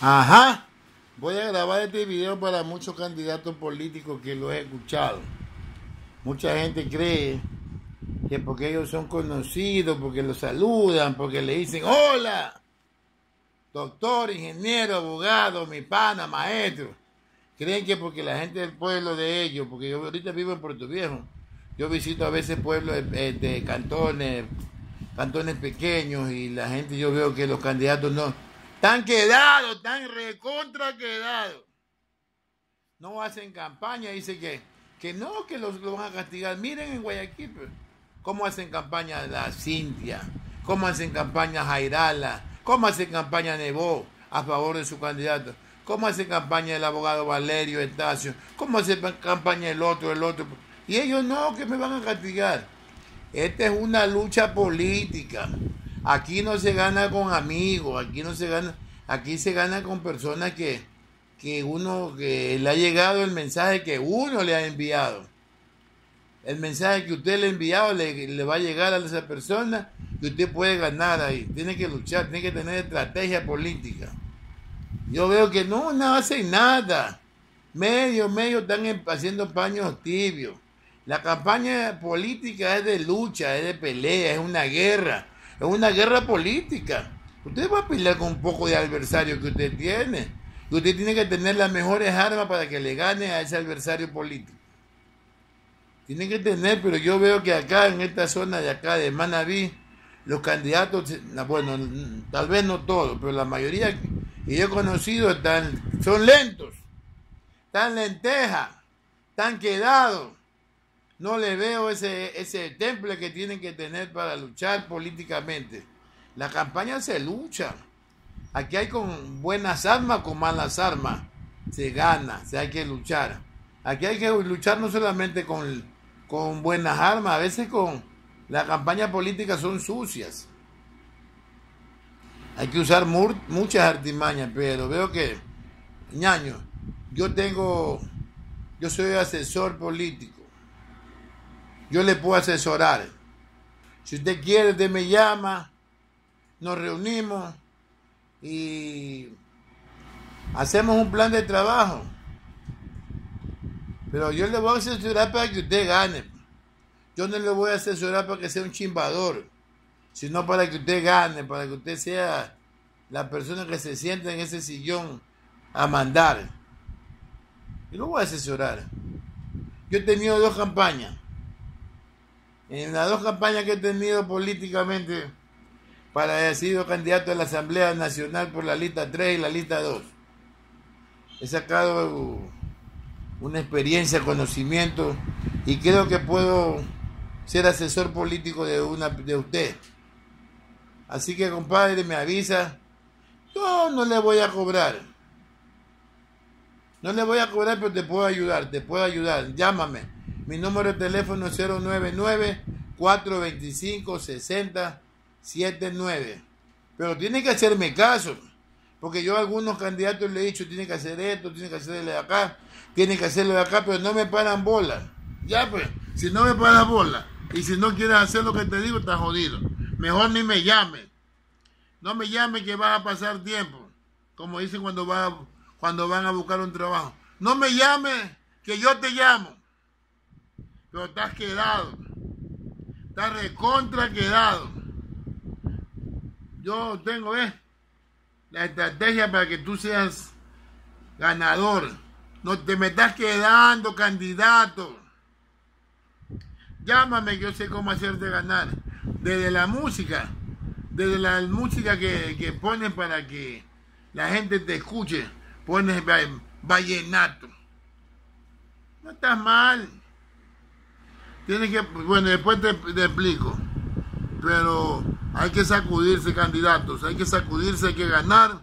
Ajá. Voy a grabar este video para muchos candidatos políticos que lo he escuchado. Mucha gente cree que porque ellos son conocidos, porque los saludan, porque le dicen hola, doctor, ingeniero, abogado, mi pana, maestro. Creen que porque la gente del pueblo de ellos, porque yo ahorita vivo en Puerto Viejo, yo visito a veces pueblos de, de cantones, cantones pequeños y la gente yo veo que los candidatos no están quedados, están recontra quedados. No hacen campaña, dice que, que no, que los, van a castigar. Miren en Guayaquil, pues, cómo hacen campaña la Cintia, cómo hacen campaña Jairala, cómo hacen campaña Nebo a favor de su candidato, cómo hacen campaña el abogado Valerio Estacio, cómo hace campaña el otro, el otro. Y ellos no, que me van a castigar. Esta es una lucha política. Aquí no se gana con amigos, aquí no se gana, aquí se gana con personas que, que uno, que le ha llegado el mensaje que uno le ha enviado. El mensaje que usted le ha enviado le, le va a llegar a esa persona y usted puede ganar ahí. Tiene que luchar, tiene que tener estrategia política. Yo veo que no, no hacen nada. Medio, medio están haciendo paños tibios. La campaña política es de lucha, es de pelea, es una guerra. Es una guerra política. Usted va a pelear con un poco de adversario que usted tiene. Y usted tiene que tener las mejores armas para que le gane a ese adversario político. Tiene que tener, pero yo veo que acá, en esta zona de acá de Manabí, los candidatos, bueno, tal vez no todos, pero la mayoría que yo he conocido están, son lentos, están lentejas, están quedados no le veo ese, ese temple que tienen que tener para luchar políticamente. La campaña se lucha. Aquí hay con buenas armas, con malas armas. Se gana, se hay que luchar. Aquí hay que luchar no solamente con, con buenas armas, a veces con la campaña política son sucias. Hay que usar muchas artimañas, pero veo que, ñaño, yo tengo, yo soy asesor político yo le puedo asesorar. Si usted quiere, usted me llama, nos reunimos y hacemos un plan de trabajo. Pero yo le voy a asesorar para que usted gane. Yo no le voy a asesorar para que sea un chimbador, sino para que usted gane, para que usted sea la persona que se sienta en ese sillón a mandar. Yo lo voy a asesorar. Yo he tenido dos campañas. En las dos campañas que he tenido políticamente para haber sido candidato a la Asamblea Nacional por la lista 3 y la lista 2, he sacado una experiencia, conocimiento y creo que puedo ser asesor político de, una, de usted. Así que compadre, me avisa. No, no le voy a cobrar. No le voy a cobrar, pero te puedo ayudar, te puedo ayudar. Llámame mi número de teléfono es 099-425-6079. Pero tiene que hacerme caso. Porque yo a algunos candidatos le he dicho, tiene que hacer esto, tiene que hacerle de acá, tiene que hacerlo de acá, pero no me paran bola. Ya pues, si no me paran bola y si no quieres hacer lo que te digo, estás jodido. Mejor ni me llame. No me llame que vas a pasar tiempo. Como dicen cuando, va, cuando van a buscar un trabajo. No me llame, que yo te llamo pero estás quedado. Estás recontra quedado. Yo tengo, ¿ves? La estrategia para que tú seas ganador. No te me estás quedando, candidato. Llámame, yo sé cómo hacerte ganar. Desde la música, desde la música que, que pones para que la gente te escuche, pones vallenato. No estás mal. Tiene que, bueno, después te, explico. Pero hay que sacudirse, candidatos. Hay que sacudirse, hay que ganar.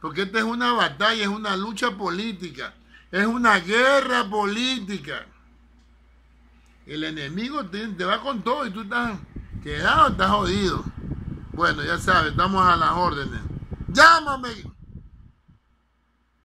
Porque esta es una batalla, es una lucha política. Es una guerra política. El enemigo te, te va con todo y tú estás quedado, estás jodido. Bueno, ya sabes, estamos a las órdenes. Llámame.